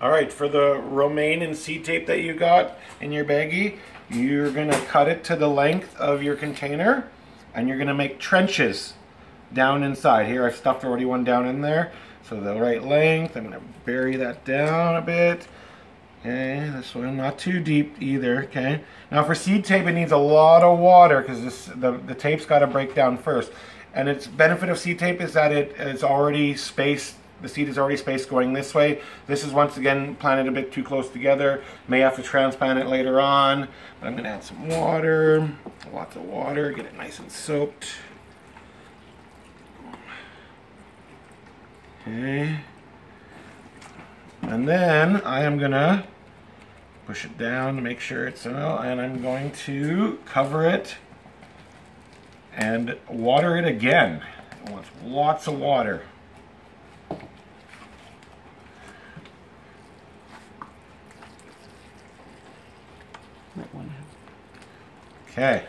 All right, for the romaine and seed tape that you got in your baggie, you're gonna cut it to the length of your container and you're gonna make trenches down inside. Here I've stuffed already one down in there. So the right length, I'm gonna bury that down a bit. Okay, this one not too deep either, okay? Now for seed tape, it needs a lot of water because the, the tape's gotta break down first. And its benefit of seed tape is that it is already spaced the seed is already spaced going this way. This is once again planted a bit too close together. May have to transplant it later on. But I'm gonna add some water, lots of water, get it nice and soaked. Okay. And then I am gonna push it down to make sure it's, uh, and I'm going to cover it and water it again. It wants lots of water. Okay.